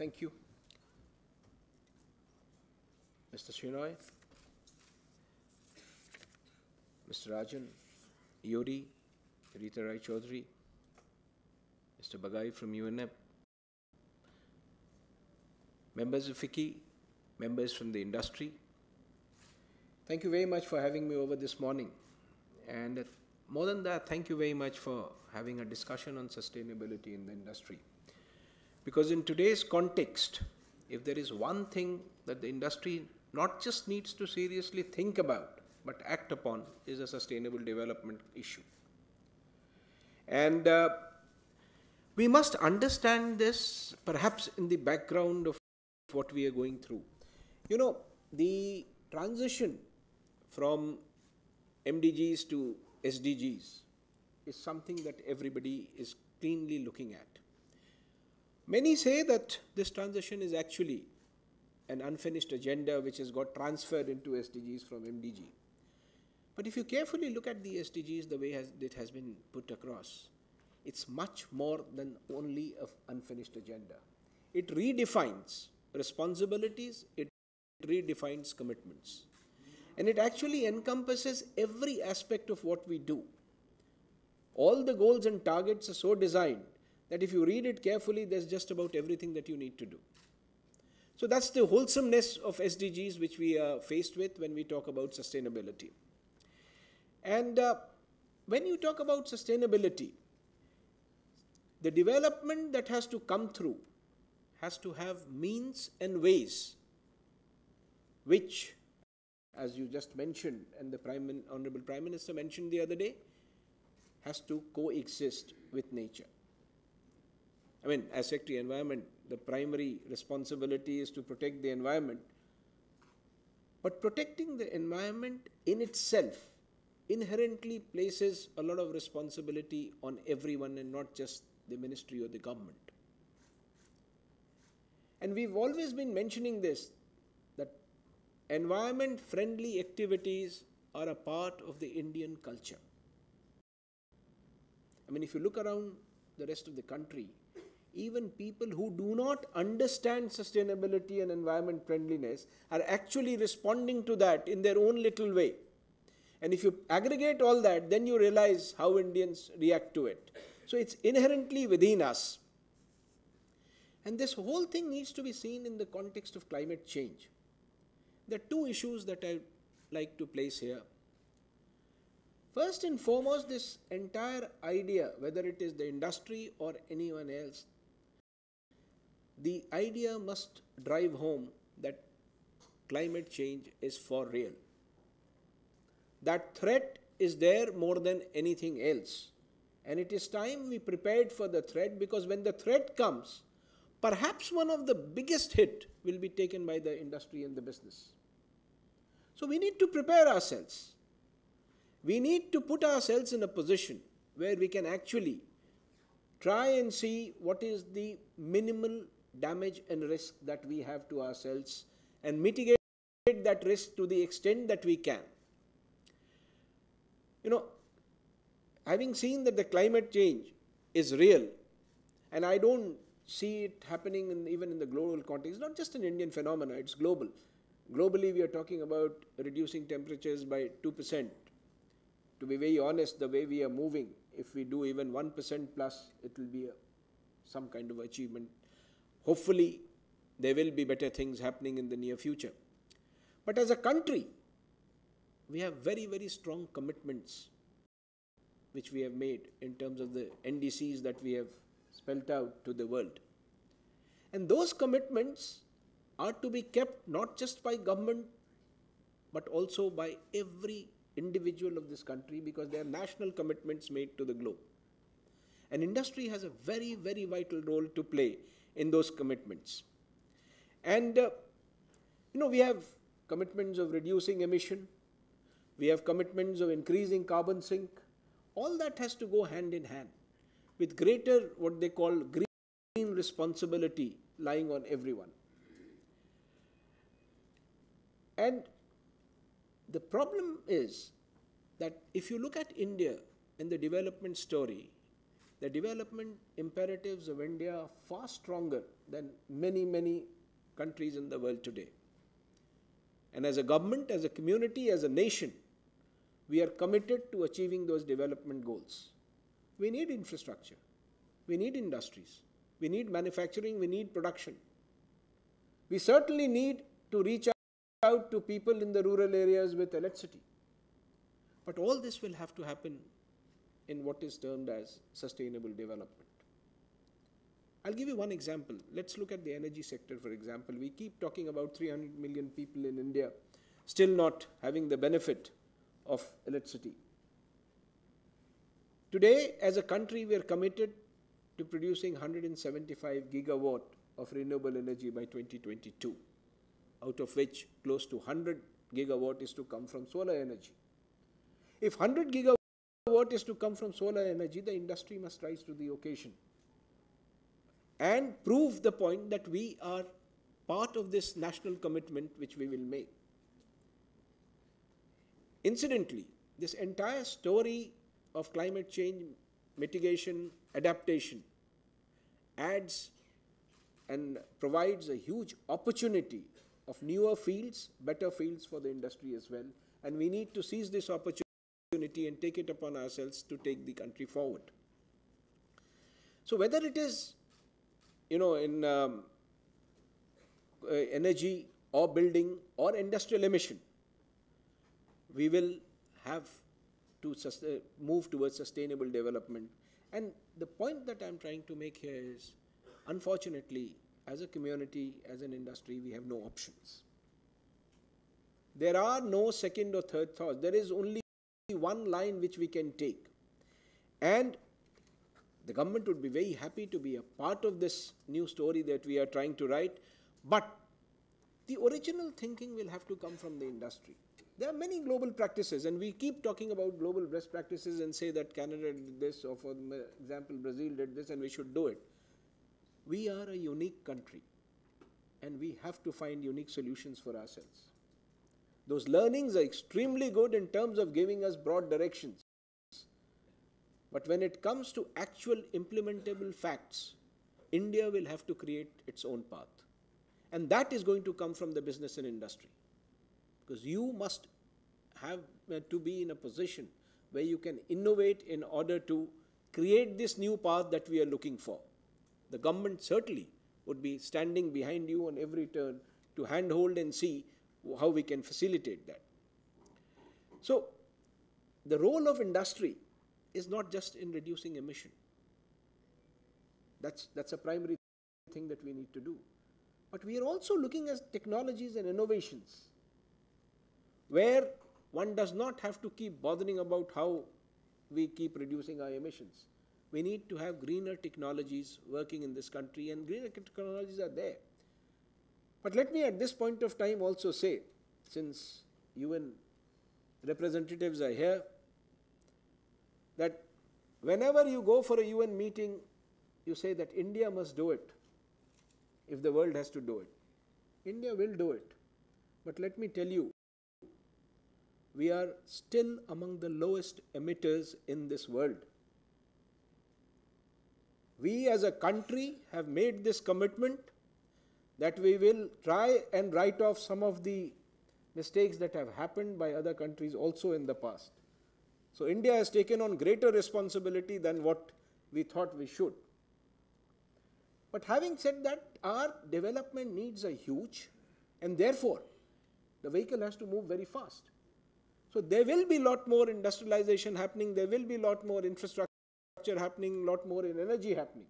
Thank you. Mr. Shinoy, Mr. Rajan, Yuri, Rita Roy Choudhury, Mr. Bagai from UNEP, members of FICCI, members from the industry. Thank you very much for having me over this morning. And more than that, thank you very much for having a discussion on sustainability in the industry. Because in today's context, if there is one thing that the industry not just needs to seriously think about, but act upon, is a sustainable development issue. And uh, we must understand this perhaps in the background of what we are going through. You know, the transition from MDGs to SDGs is something that everybody is keenly looking at. Many say that this transition is actually an unfinished agenda which has got transferred into SDGs from MDG. But if you carefully look at the SDGs the way it has been put across, it's much more than only an unfinished agenda. It redefines responsibilities, it redefines commitments. And it actually encompasses every aspect of what we do. All the goals and targets are so designed that if you read it carefully, there's just about everything that you need to do. So that's the wholesomeness of SDGs which we are faced with when we talk about sustainability. And uh, when you talk about sustainability, the development that has to come through has to have means and ways which, as you just mentioned, and the Prime, Honorable Prime Minister mentioned the other day, has to coexist with nature. I mean, as Secretary Environment, the primary responsibility is to protect the environment. But protecting the environment in itself inherently places a lot of responsibility on everyone and not just the ministry or the government. And we've always been mentioning this that environment friendly activities are a part of the Indian culture. I mean, if you look around the rest of the country, even people who do not understand sustainability and environment friendliness are actually responding to that in their own little way. And if you aggregate all that, then you realize how Indians react to it. So it's inherently within us. And this whole thing needs to be seen in the context of climate change. There are two issues that I like to place here. First and foremost, this entire idea, whether it is the industry or anyone else, the idea must drive home that climate change is for real. That threat is there more than anything else. And it is time we prepared for the threat because when the threat comes, perhaps one of the biggest hit will be taken by the industry and the business. So we need to prepare ourselves. We need to put ourselves in a position where we can actually try and see what is the minimal damage and risk that we have to ourselves and mitigate that risk to the extent that we can. You know, having seen that the climate change is real, and I don't see it happening in, even in the global context, it's not just an Indian phenomenon, it's global. Globally, we are talking about reducing temperatures by 2%. To be very honest, the way we are moving, if we do even 1% plus, it will be a, some kind of achievement Hopefully, there will be better things happening in the near future. But as a country, we have very, very strong commitments which we have made in terms of the NDCs that we have spelt out to the world. And those commitments are to be kept not just by government but also by every individual of this country because they are national commitments made to the globe. And industry has a very, very vital role to play in those commitments. And, uh, you know, we have commitments of reducing emission, we have commitments of increasing carbon sink. All that has to go hand in hand with greater, what they call green responsibility lying on everyone. And the problem is that if you look at India and the development story, the development imperatives of India are far stronger than many, many countries in the world today. And as a government, as a community, as a nation, we are committed to achieving those development goals. We need infrastructure, we need industries, we need manufacturing, we need production. We certainly need to reach out to people in the rural areas with electricity. But all this will have to happen in what is termed as sustainable development. I'll give you one example. Let's look at the energy sector, for example. We keep talking about 300 million people in India still not having the benefit of electricity. Today, as a country, we are committed to producing 175 gigawatt of renewable energy by 2022, out of which close to 100 gigawatt is to come from solar energy. If 100 gigawatt is to come from solar energy, the industry must rise to the occasion and prove the point that we are part of this national commitment which we will make. Incidentally, this entire story of climate change mitigation, adaptation adds and provides a huge opportunity of newer fields, better fields for the industry as well. And we need to seize this opportunity and take it upon ourselves to take the country forward. So whether it is you know, in um, uh, energy or building or industrial emission, we will have to move towards sustainable development. And the point that I'm trying to make here is, unfortunately, as a community, as an industry, we have no options. There are no second or third thoughts. There is only one line which we can take. And the government would be very happy to be a part of this new story that we are trying to write, but the original thinking will have to come from the industry. There are many global practices, and we keep talking about global best practices and say that Canada did this, or for example, Brazil did this, and we should do it. We are a unique country, and we have to find unique solutions for ourselves. Those learnings are extremely good in terms of giving us broad directions. But when it comes to actual implementable facts, India will have to create its own path. And that is going to come from the business and industry. Because you must have uh, to be in a position where you can innovate in order to create this new path that we are looking for. The government certainly would be standing behind you on every turn to handhold and see how we can facilitate that. So, the role of industry is not just in reducing emission. That's, that's a primary thing that we need to do. But we are also looking at technologies and innovations where one does not have to keep bothering about how we keep reducing our emissions. We need to have greener technologies working in this country, and greener technologies are there. But let me at this point of time also say, since UN representatives are here, that whenever you go for a UN meeting, you say that India must do it if the world has to do it. India will do it. But let me tell you, we are still among the lowest emitters in this world. We as a country have made this commitment that we will try and write off some of the mistakes that have happened by other countries also in the past. So India has taken on greater responsibility than what we thought we should. But having said that, our development needs are huge and therefore the vehicle has to move very fast. So there will be a lot more industrialization happening, there will be a lot more infrastructure happening, a lot more in energy happening.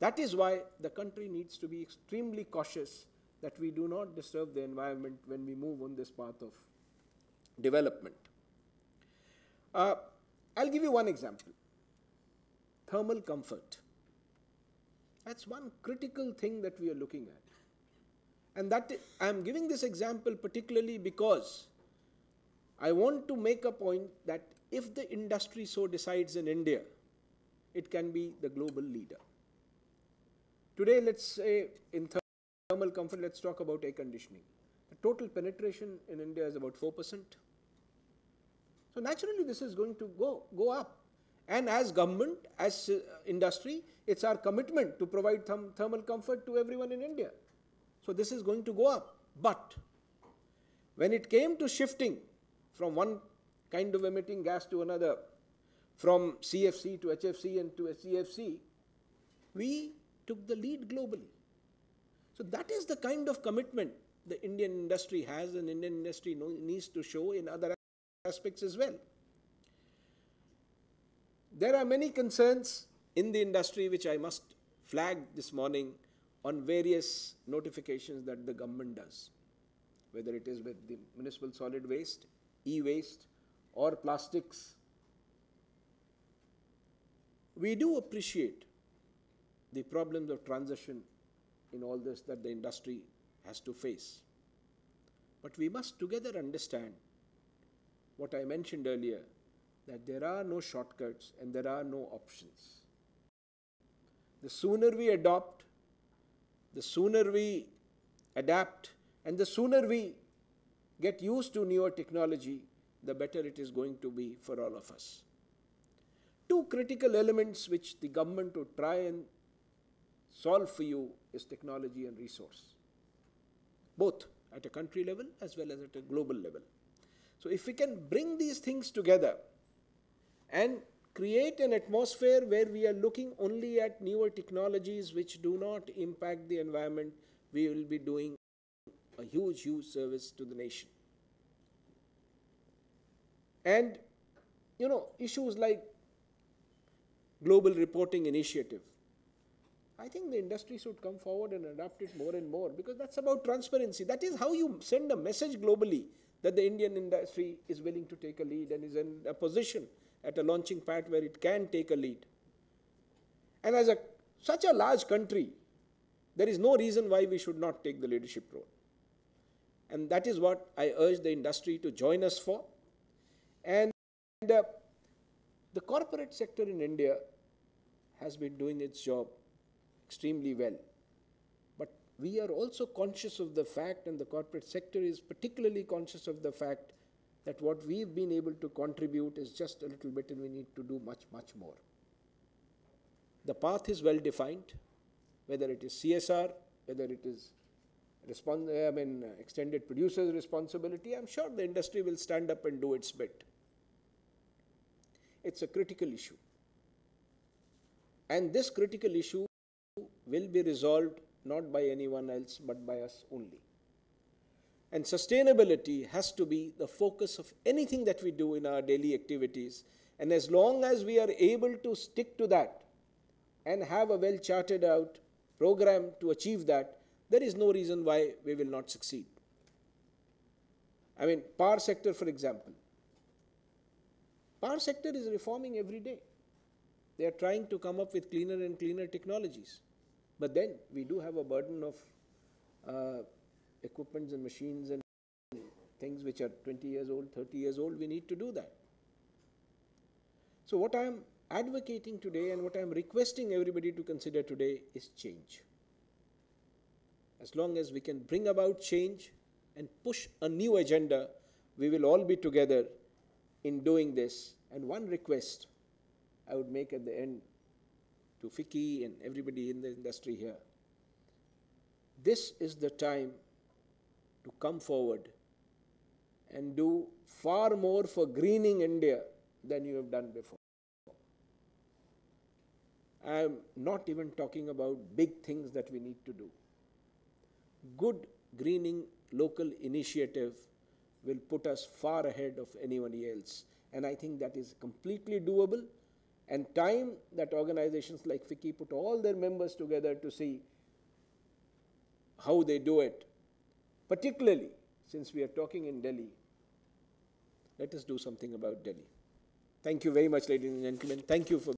That is why the country needs to be extremely cautious that we do not disturb the environment when we move on this path of development. Uh, I'll give you one example. Thermal comfort. That's one critical thing that we are looking at. And that I'm giving this example particularly because I want to make a point that if the industry so decides in India, it can be the global leader. Today, let's say in thermal comfort, let's talk about air conditioning. The total penetration in India is about 4%. So naturally this is going to go, go up. And as government, as uh, industry, It's our commitment to provide therm thermal comfort to everyone in India. So this is going to go up. But when it came to shifting from one kind of emitting gas to another, from CFC to HFC and to CFC, we took the lead globally. So that is the kind of commitment the Indian industry has and Indian industry needs to show in other aspects as well. There are many concerns in the industry which I must flag this morning on various notifications that the government does, whether it is with the municipal solid waste, e-waste or plastics. We do appreciate the problems of transition in all this that the industry has to face. But we must together understand what I mentioned earlier that there are no shortcuts and there are no options. The sooner we adopt, the sooner we adapt, and the sooner we get used to newer technology, the better it is going to be for all of us. Two critical elements which the government would try and solve for you is technology and resource, both at a country level as well as at a global level. So if we can bring these things together and create an atmosphere where we are looking only at newer technologies which do not impact the environment, we will be doing a huge, huge service to the nation. And, you know, issues like global reporting initiative, I think the industry should come forward and adopt it more and more because that's about transparency. That is how you send a message globally that the Indian industry is willing to take a lead and is in a position at a launching pad where it can take a lead. And as a, such a large country, there is no reason why we should not take the leadership role. And that is what I urge the industry to join us for. And uh, the corporate sector in India has been doing its job extremely well. But we are also conscious of the fact, and the corporate sector is particularly conscious of the fact that what we've been able to contribute is just a little bit and we need to do much, much more. The path is well defined, whether it is CSR, whether it is I mean, extended producer's responsibility, I'm sure the industry will stand up and do its bit. It's a critical issue. And this critical issue will be resolved not by anyone else but by us only. And sustainability has to be the focus of anything that we do in our daily activities. And as long as we are able to stick to that and have a well charted out program to achieve that, there is no reason why we will not succeed. I mean, power sector, for example. Power sector is reforming every day. They are trying to come up with cleaner and cleaner technologies. But then we do have a burden of uh, equipments and machines and things which are 20 years old, 30 years old. We need to do that. So, what I am advocating today and what I am requesting everybody to consider today is change. As long as we can bring about change and push a new agenda, we will all be together in doing this. And one request I would make at the end to FICCI and everybody in the industry here. This is the time to come forward and do far more for greening India than you have done before. I am not even talking about big things that we need to do. Good greening local initiative will put us far ahead of anybody else. And I think that is completely doable and time that organizations like FICCI put all their members together to see how they do it. Particularly since we are talking in Delhi, let us do something about Delhi. Thank you very much, ladies and gentlemen. Thank you for